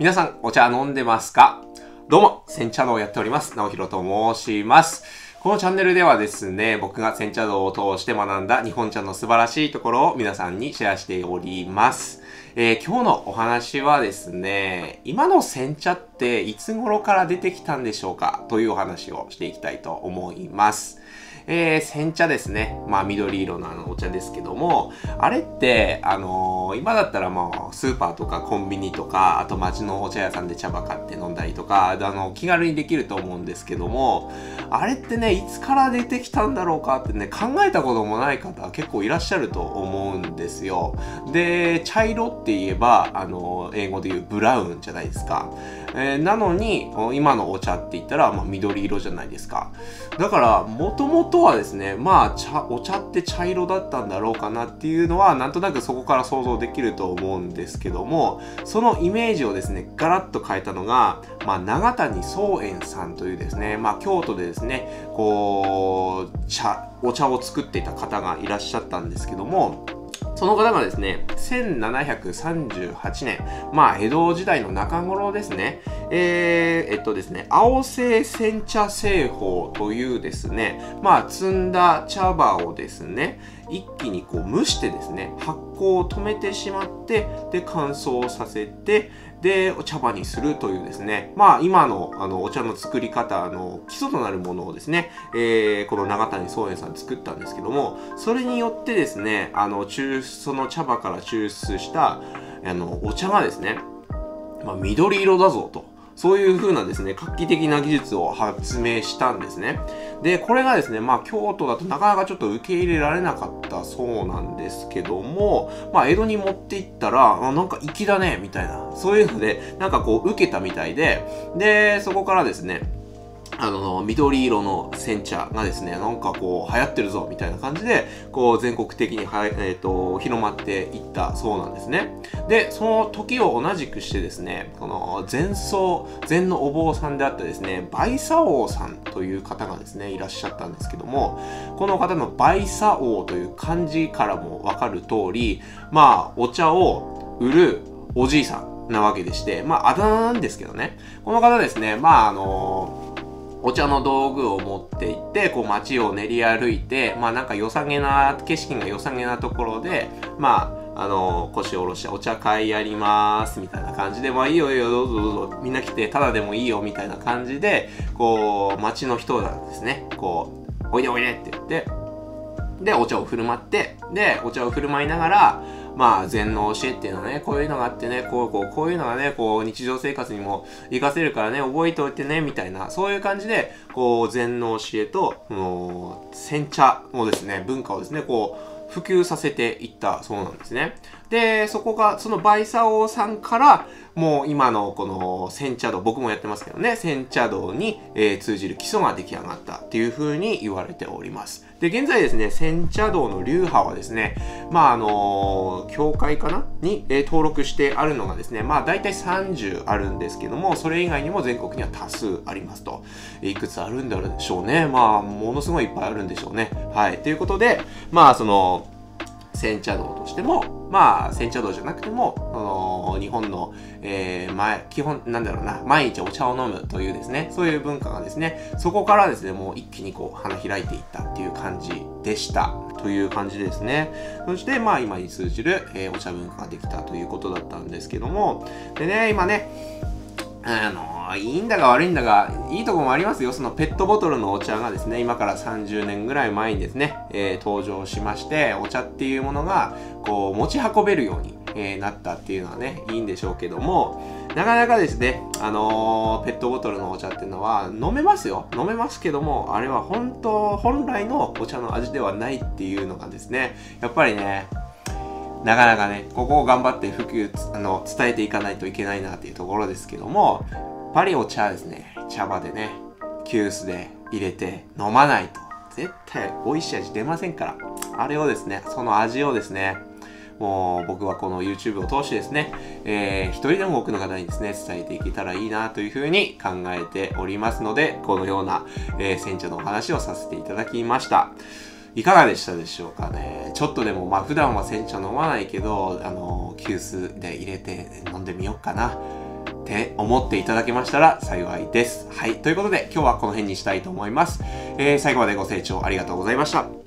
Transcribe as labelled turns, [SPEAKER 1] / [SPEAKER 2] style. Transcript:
[SPEAKER 1] 皆さん、お茶飲んでますか？どうも、煎茶道をやっております。直弘と申します。このチャンネルではですね、僕が煎茶道を通して学んだ日本茶の素晴らしいところを皆さんにシェアしております。えー、今日のお話はですね、今の煎茶っていつ頃から出てきたんでしょうかというお話をしていきたいと思います。えー、煎茶ですね。まあ、緑色のあのお茶ですけども、あれって、あのー、今だったらもう、スーパーとかコンビニとか、あと街のお茶屋さんで茶葉買って飲んだりとか、あの、気軽にできると思うんですけども、あれってね、いつから出てきたんだろうかってね、考えたこともない方結構いらっしゃると思うんですよ。で、茶色っって言えば、あの、英語で言うブラウンじゃないですか。えー、なのに、今のお茶って言ったら、まあ、緑色じゃないですか。だから、もともとはですね、まあ茶、お茶って茶色だったんだろうかなっていうのは、なんとなくそこから想像できると思うんですけども、そのイメージをですね、ガラッと変えたのが、まあ、長谷宗園さんというですね、まあ、京都でですね、こう、茶、お茶を作っていた方がいらっしゃったんですけども、その方がですね、1738年、まあ、江戸時代の中頃ですね、えー、えっとですね、青製煎茶製法というですね、まあ、摘んだ茶葉をですね、一気にこう蒸してですね、発酵を止めてしまって、で、乾燥させて、で、お茶葉にするというですね、まあ今のあのお茶の作り方の基礎となるものをですね、えー、この長谷宗園さん作ったんですけども、それによってですね、あの中その茶葉から抽出したあのお茶がですね、まあ、緑色だぞと。そういう風なですね、画期的な技術を発明したんですね。で、これがですね、まあ京都だとなかなかちょっと受け入れられなかったそうなんですけども、まあ江戸に持って行ったら、あなんか粋だね、みたいな、そういうので、なんかこう受けたみたいで、で、そこからですね、あの、緑色の煎茶がですね、なんかこう、流行ってるぞ、みたいな感じで、こう、全国的にはい、えっ、ー、と、広まっていったそうなんですね。で、その時を同じくしてですね、この、禅僧、禅のお坊さんであったですね、バイサ王さんという方がですね、いらっしゃったんですけども、この方のバイサ王という漢字からもわかる通り、まあ、お茶を売るおじいさんなわけでして、まあ、あだ名なんですけどね、この方ですね、まあ、あのお茶の道具を持って行って、こう街を練り歩いて、まあなんか良さげな、景色が良さげなところで、まあ、あの、腰を下ろしてお茶会やりますみたいな感じで、まあいいよいいよ、どうぞどうぞ、みんな来て、ただでもいいよみたいな感じで、こう、街の人なんですね、こう、おいでおいでって言って、で、お茶を振る舞って、で、お茶を振る舞いながら、まあ、禅の教えっていうのはね、こういうのがあってね、こう、こう、こういうのがね、こう、日常生活にも活かせるからね、覚えておいてね、みたいな、そういう感じで、こう、禅の教えと、その、煎茶をですね、文化をですね、こう、普及させていったそうなんですね。で、そこが、そのバイサオさんから、もう今のこの煎茶道、僕もやってますけどね、煎茶道に、えー、通じる基礎が出来上がったっていう風に言われております。で、現在ですね、煎茶道の流派はですね、まあ、あのー、教会かなに、えー、登録してあるのがですね、まあ、大体30あるんですけども、それ以外にも全国には多数ありますと。いくつあるんだろうでしょうね。まあ、ものすごいいっぱいあるんでしょうね。はい。ということで、まあ、その、煎茶道としても、まあ、煎茶道じゃなくても、日本の、えー、前、基本、なんだろうな、毎日お茶を飲むというですね、そういう文化がですね、そこからですね、もう一気にこう、花開いていったっていう感じでした。という感じですね。そして、まあ、今に通じる、えー、お茶文化ができたということだったんですけども、でね、今ね、あのいいんだか悪いんだが、いいとこもありますよ。そのペットボトルのお茶がですね、今から30年ぐらい前にですね、えー、登場しまして、お茶っていうものが、こう、持ち運べるように、えー、なったっていうのはね、いいんでしょうけども、なかなかですね、あのー、ペットボトルのお茶っていうのは、飲めますよ。飲めますけども、あれは本当、本来のお茶の味ではないっていうのがですね、やっぱりね、なかなかね、ここを頑張って普及、あの、伝えていかないといけないなっていうところですけども、ぱりお茶ですね、茶葉でね、急須で入れて飲まないと、絶対美味しい味出ませんから。あれをですね、その味をですね、もう僕はこの YouTube を通してですね、えー、一人でも多くの方にですね、伝えていけたらいいなというふうに考えておりますので、このような、えー、煎茶のお話をさせていただきました。いかがでしたでしょうかね。ちょっとでも、まあ普段は煎茶飲まないけど、あの、急須で入れて飲んでみようかな。って思っていただけましたら幸いです。はい。ということで今日はこの辺にしたいと思います。えー、最後までご清聴ありがとうございました。